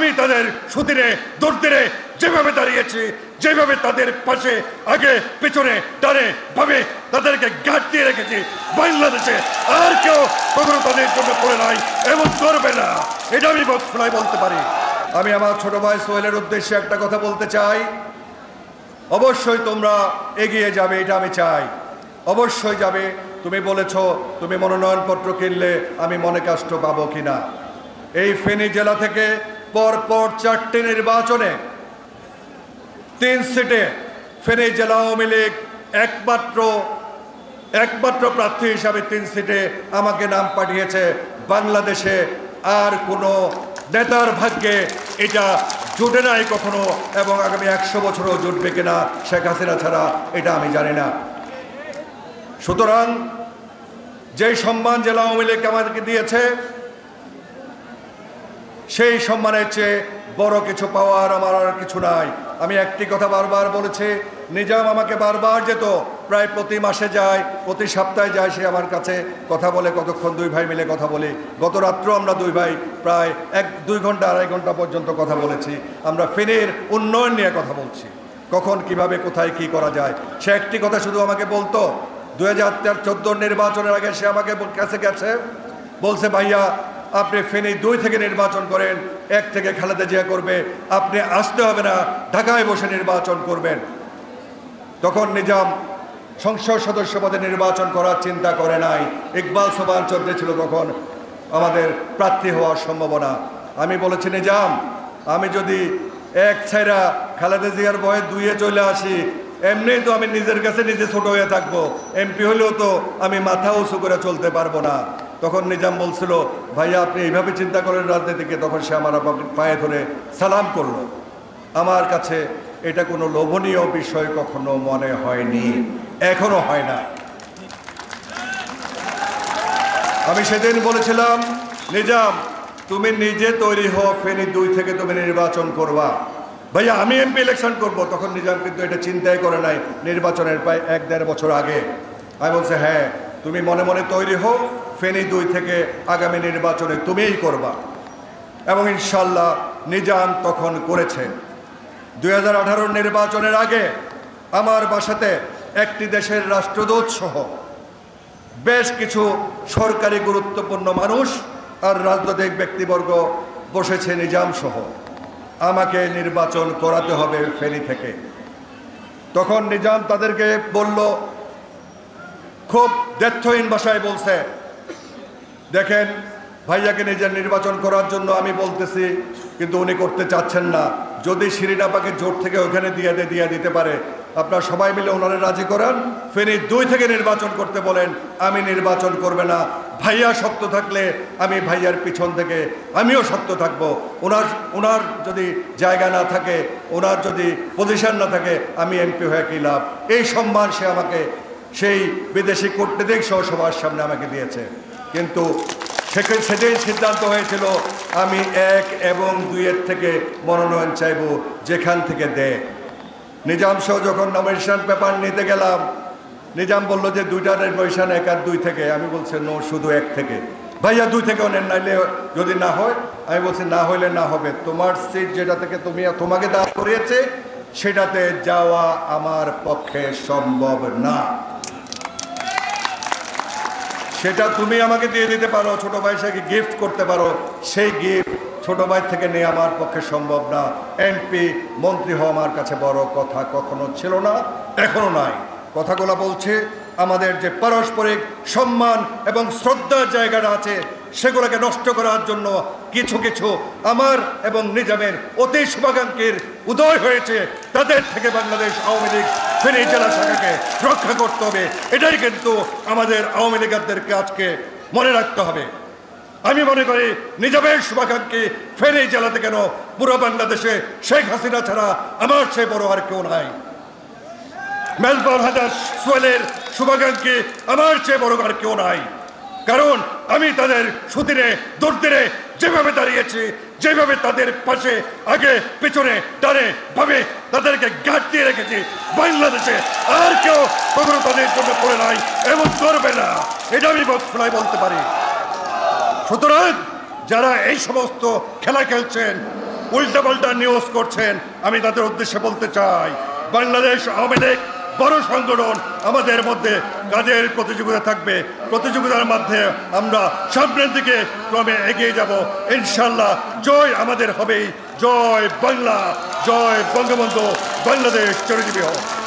আমি তাদের সুদিনে, দুর্দিনে যেভাবে দাঁড়িয়েছি, যেভাবে তাদের পাশে, আগে, পেছনে, ডানে ভাবে তাদেরকে গাঁট দিয়ে রেখেছি, বাংলাদেশে আর কেউ কখনো তাদের জন্য করে নাই এবং করবে না। এটা আমি খোলায় বলতে পারি। আমি আমার ছোট ভাই সোহেলের উদ্দেশ্যে একটা কথা বলতে চাই। অবশ্যই তোমরা এগিয়ে যাবে, এটা আমি চাই। অবশ্যই যাবে, তুমি বলেছ, তুমি মনোনয়নপত্র কিনলে আমি মনে কষ্ট পাবো কিনা। এই ফেনী জেলা থেকে পরপর চারটি নির্বাচনে তিন সিটে ফেনী জেলা আওয়ামী লীগ একমাত্র একমাত্র প্রার্থী হিসাবে তিন সিটে আমাকে নাম পাঠিয়েছে। বাংলাদেশে আর কোনো নেতার ভাগ্যে এটা জুটে নাই কখনো এবং আগামী একশো বছরও জুটবে কিনা শেখ হাসিনা ছাড়া এটা আমি জানি না। সুতরাং যেই সম্মান জেলা আওয়ামী লীগ আমাদেরকে দিয়েছে সেই সম্মানের চেয়ে বড় কিছু পাওয়ার আমার আর কিছু নাই। আমি একটি কথা বারবার বলেছি, নিজাম আমাকে বারবার যেত, প্রায় প্রতি মাসে যায়, প্রতি সপ্তাহে যায় সে আমার কাছে কথা বলে, কতক্ষণ দুই ভাই মিলে কথা বলি। গত রাত্রেও আমরা দুই ভাই প্রায় এক, দুই ঘণ্টা, আড়াই ঘণ্টা পর্যন্ত কথা বলেছি। আমরা ফেনের উন্নয়ন নিয়ে কথা বলছি। কখন, কীভাবে, কোথায়, কি করা যায়? সে একটি কথা শুধু আমাকে বলতো। দু হাজার নির্বাচনের আগে সে আমাকে কাছে গেছে। বলছে, ভাইয়া আপনি ফেনী দুই থেকে নির্বাচন করেন, এক থেকে খালেদা জিয়া করবে। আপনি আসতে হবে না, ঢাকায় বসে নির্বাচন করবেন। তখন নিজাম সংসদ সদস্য পদে নির্বাচন করার চিন্তা করে নাই। ইকবাল সোবান চৌধুরী ছিল তখন আমাদের প্রার্থী হওয়ার সম্ভাবনা। আমি বলেছি, নিজাম, আমি যদি এক ছাইরা খালেদা জিয়ার বয়ে দুইয়ে চলে আসি এমনি তো আমি নিজের কাছে নিজে ছোট হয়ে থাকব। এমপি হলেও তো আমি মাথা উঁচু করে চলতে পারব না। তখন নিজাম বলছিল, ভাইয়া, আপনি এইভাবে চিন্তা করেন রাজনীতিকে। তখন সে আমার পায়ে ধরে সালাম করল। আমার কাছে এটা কোনো লোভনীয় বিষয় কখনো মনে হয়নি, এখনও হয় না। আমি সেদিন বলেছিলাম, নিজাম, তুমি নিজে তৈরি হও, ফেনি দুই থেকে তুমি নির্বাচন করবা। ভাইয়া, আমি এমপি ইলেকশন করব। তখন নিজাম কিন্তু এটা চিন্তাই করে নাই, নির্বাচনের প্রায় এক দেড় বছর আগে। আমি বলছি হ্যাঁ তুমি মনে মনে তৈরি হও ফেনী দুই থেকে আগামী নির্বাচনে তুমিই করবা। এবং ইনশাল্লাহ নিজাম তখন করেছে। দুই হাজার আঠারো নির্বাচনের আগে আমার বাসাতে একটি দেশের রাষ্ট্রদূত সহ বেশ কিছু সরকারি গুরুত্বপূর্ণ মানুষ আর রাজনৈতিক ব্যক্তিবর্গ বসেছে নিজাম সহ। আমাকে নির্বাচন করাতে হবে ফেনী থেকে। তখন নিজাম তাদেরকে বলল, খুব দ্ব্যর্থহীন ভাষায় বলছে দেখেন, ভাইয়াকে নিজের নির্বাচন করার জন্য আমি বলতেছি, কিন্তু উনি করতে চাচ্ছেন না। যদি শিরিনাপাকে জোট থেকে ওখানে দিয়ে দিয়ে দিতে পারে, আপনার সবাই মিলে ওনারা রাজি করান। ফেনি দুই থেকে নির্বাচন করতে বলেন, আমি নির্বাচন করবে না। ভাইয়া শক্ত থাকলে আমি ভাইয়ার পিছন থেকে, আমিও শক্ত থাকব। ওনার ওনার যদি জায়গা না থাকে, ওনার যদি পজিশন না থাকে, আমি এমপি হয়ে কী লাভ? এই সম্মান সে আমাকে সেই বিদেশি কূটনীতিক সহ সবার সামনে আমাকে দিয়েছে। কিন্তু সেখানে সেটাই সিদ্ধান্ত হয়েছিল, আমি এক এবং দুইয়ের থেকে মনোনয়ন চাইব যেখান থেকে দেয় নিজাম সহ যখন নমিনেশন পেপার নিতে গেলাম, নিজাম বলল যে দুইটা নমিনেশন এক আর দুই থেকে। আমি বলছি, নো, শুধু এক থেকে। ভাইয়া, দুই থেকে নেন নাইলে যদি না হয়? আমি বলছি, না হইলে না হবে। তোমার সিট যেটা থেকে তুমি, তোমাকে দাঁড় করিয়েছে, সেটাতে যাওয়া আমার পক্ষে সম্ভব না। সেটা তুমি আমাকে দিয়ে দিতে পারো, ছোট ভাই সাকে গিফট করতে পারো। সেই গিফট ছোট ভাই থেকে নিয়ে আমার পক্ষে সম্ভব না। এমপি মন্ত্রী হওয়া আমার কাছে বড় কথা কখনো ছিল না, এখনও নাই। কথাগুলো বলছে, আমাদের যে পারস্পরিক সম্মান এবং শ্রদ্ধার জায়গাটা আছে, সেগুলোকে নষ্ট করার জন্য কিছু কিছু আমার এবং নিজামের অতি শুভাকাঙ্ক্ষীর উদয় হয়েছে, তাদের থেকে বাংলাদেশ আওয়ামী লীগ ফেনী জেলা শাখাকে রক্ষা করতে হবে। এটাই কিন্তু আমাদের আওয়ামী লীগারদেরকে আজকে মনে রাখতে হবে। আমি মনে করি নিজামের শুভাকাঙ্ক্ষী ফেনী জেলাতে কেন পুরো বাংলাদেশে শেখ হাসিনা ছাড়া আমার সে বড় আর কেউ নাই। মেলবর্ন হাজার সোয়েলের শুভাকাঙ্ক্ষী আমার চেয়ে বড় আর কেউ নাই। কারণ আমি তাদের সুদিনে, দুর্দিনে যেভাবে দাঁড়িয়েছি, যেভাবে তাদের পাশে আগে, পেছনে, ডানে ভাবে তাদেরকে গাঁট দিয়ে রেখেছি, বাংলাদেশে আর কেউ কখনো তাদের জন্য করে নাই এবং করবে না। এটা আমি খোলায় বলতে পারি। সুতরাং যারা এই সমস্ত খেলা খেলছেন, উল্টাপাল্টা নিউজ করছেন, আমি তাদের উদ্দেশ্যে বলতে চাই, বাংলাদেশ আওয়ামী লীগ বড় সংগঠন আমাদের মধ্যে কাজের প্রতিযোগিতা থাকবে। প্রতিযোগিতার মধ্যে আমরা সামনের দিকে ক্রমে এগিয়ে যাব। ইনশাল্লাহ জয় আমাদের হবেই। জয় বাংলা, জয় বঙ্গবন্ধু, বাংলাদেশ চরিজীবী হোক।